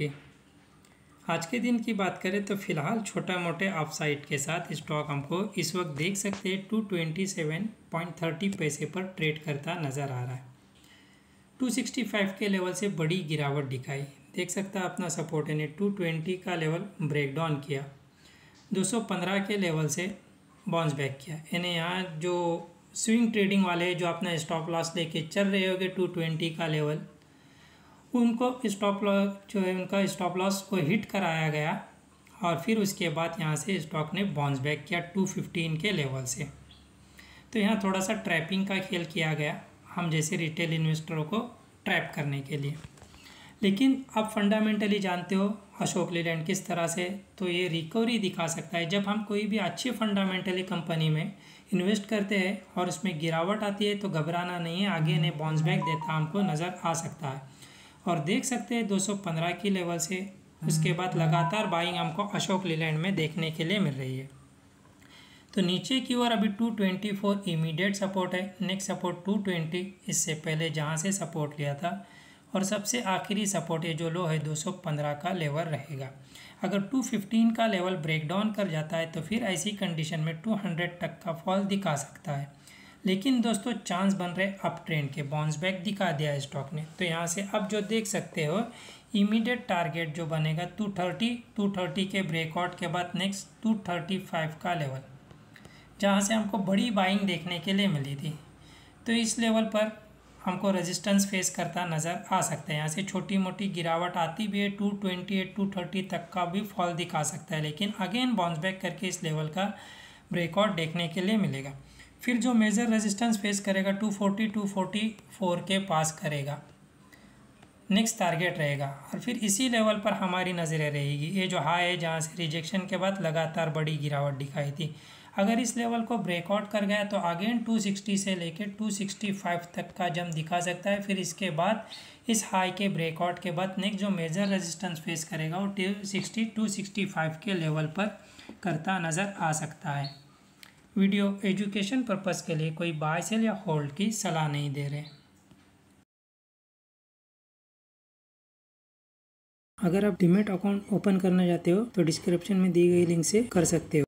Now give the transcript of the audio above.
आज के दिन की बात करें तो फ़िलहाल छोटा मोटे साइड के साथ स्टॉक हमको इस वक्त देख सकते हैं two twenty seven point thirty पैसे पर ट्रेड करता नज़र आ रहा है। टू सिक्सटी फाइव के लेवल से बड़ी गिरावट दिखाई। देख सकता है अपना सपोर्ट यानी टू ट्वेंटी का लेवल ब्रेक डाउन किया। दो सौ पंद्रह के लेवल से बाउंस बैक किया। यानी यहाँ जो स्विंग ट्रेडिंग वाले जो अपना स्टॉप लॉस लेके चल रहे होंगे टू ट्वेंटी का लेवल उनको स्टॉप लॉस जो है उनका स्टॉप लॉस को हिट कराया गया और फिर उसके बाद यहाँ से स्टॉक ने बाउंस बैक किया टू फिफ्टीन के लेवल से। तो यहाँ थोड़ा सा ट्रैपिंग का खेल किया गया हम जैसे रिटेल इन्वेस्टरों को ट्रैप करने के लिए। लेकिन आप फंडामेंटली जानते हो अशोक लीलैंड किस तरह से तो ये रिकवरी दिखा सकता है। जब हम कोई भी अच्छी फंडामेंटली कंपनी में इन्वेस्ट करते हैं और उसमें गिरावट आती है तो घबराना नहीं है, आगे ने बाउंस बैक देता हमको नज़र आ सकता है। और देख सकते हैं 215 की लेवल से। उसके बाद लगातार बाइंग हमको अशोक लीलैंड में देखने के लिए मिल रही है। तो नीचे की ओर अभी 224 इमीडिएट सपोर्ट है। नेक्स्ट सपोर्ट 220 इससे पहले जहाँ से सपोर्ट लिया था। और सबसे आखिरी सपोर्ट ये जो लो है 215 का लेवल रहेगा। अगर 215 का लेवल ब्रेक डाउन कर जाता है तो फिर ऐसी कंडीशन में 200 तक का फॉल दिखा सकता है। लेकिन दोस्तों चांस बन रहे अप ट्रेंड के। बाउंस बैक दिखा दिया है स्टॉक ने। तो यहाँ से अब जो देख सकते हो इमीडिएट टारगेट जो बनेगा टू थर्टी टू थर्टी के ब्रेकआउट के बाद नेक्स्ट टू थर्टी फाइव का लेवल जहाँ से हमको बड़ी बाइंग देखने के लिए मिली थी। तो इस लेवल पर हमको रेजिस्टेंस फेस करता नज़र आ सकता है। यहाँ से छोटी मोटी गिरावट आती भी है two twenty eight two thirty तक का भी फॉल दिखा सकता है। लेकिन अगेन बाउंस बैक करके इस लेवल का ब्रेकआउट देखने के लिए मिलेगा। फिर जो मेजर रेजिस्टेंस फेस करेगा 240 244 के पास करेगा। नेक्स्ट टारगेट रहेगा। और फिर इसी लेवल पर हमारी नज़रें रहेगी। ये जो हाई है, जहाँ से रिजेक्शन के बाद लगातार बड़ी गिरावट दिखाई थी। अगर इस लेवल को ब्रेकआउट कर गया तो अगेन 260 से लेकर 265 तक का जम दिखा सकता है। फिर इसके बाद, इस हाई के ब्रेकआउट के बाद नेक्स्ट जो मेजर रेजिस्टेंस फेस करेगा, वो two sixty two sixty five के लेवल पर करता नज़र आ सकता है। वीडियो एजुकेशन पर्पज़ के लिए कोई बाय सेल या होल्ड की सलाह नहीं दे रहे। अगर आप डिमेट अकाउंट ओपन करना चाहते हो तो डिस्क्रिप्शन में दी गई लिंक से कर सकते हो।